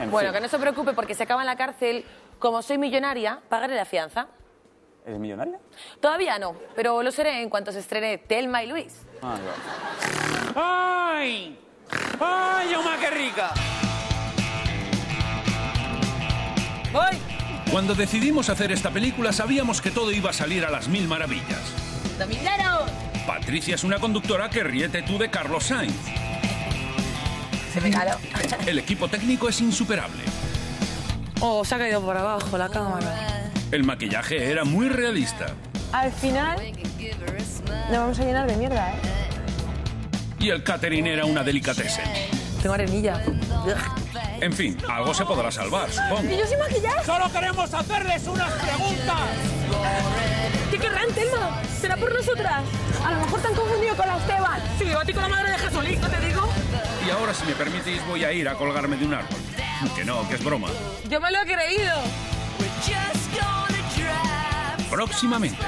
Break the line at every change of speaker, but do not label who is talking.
En
Bueno,
fin.
que no se preocupe porque se acaba en la cárcel. Como soy millonaria, pagaré la fianza.
¿Eres millonaria?
Todavía no, pero lo seré en cuanto se estrene Telma y Luis.
Ah, ya.
¡Ay! ¡Ay, Oma, qué rica!
¡Voy!
Cuando decidimos hacer esta película sabíamos que todo iba a salir a las mil maravillas.
¡Domingueros!
Patricia es una conductora que riete tú de Carlos Sainz.
Se me caló.
El equipo técnico es insuperable.
Oh, se ha caído por abajo la cámara.
El maquillaje era muy realista.
Al final nos vamos a llenar de mierda, ¿eh?
Y el catering era una delicatessen.
Tengo arenilla.
En fin, algo se podrá salvar, supongo.
¿Y yo sin maquillaje?
¡Solo queremos hacerles unas preguntas!
¿Qué querrán, Telma? ¿Será por nosotras? A lo mejor te han confundido con la Esteban.
Sí, a ti con la madre
ahora, si me permitís, voy a ir a colgarme de un árbol. Que no, que es broma.
Yo me lo he creído.
Próximamente.